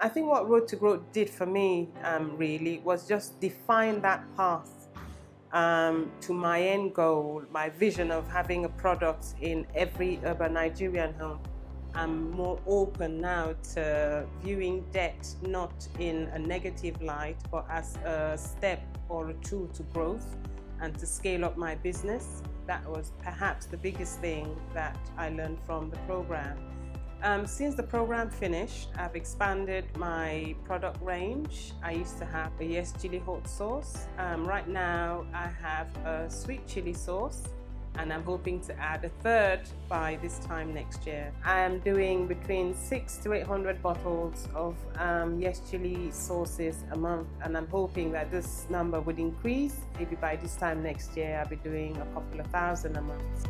I think what Road to Growth did for me um, really was just define that path um, to my end goal, my vision of having a product in every urban Nigerian home. I'm more open now to viewing debt not in a negative light, but as a step or a tool to growth and to scale up my business. That was perhaps the biggest thing that I learned from the program. Um, since the program finished, I've expanded my product range. I used to have a Yes Chilli hot sauce. Um, right now, I have a sweet chili sauce and I'm hoping to add a third by this time next year. I am doing between six to 800 bottles of um, Yes Chilli sauces a month and I'm hoping that this number would increase. Maybe by this time next year I'll be doing a couple of thousand a month.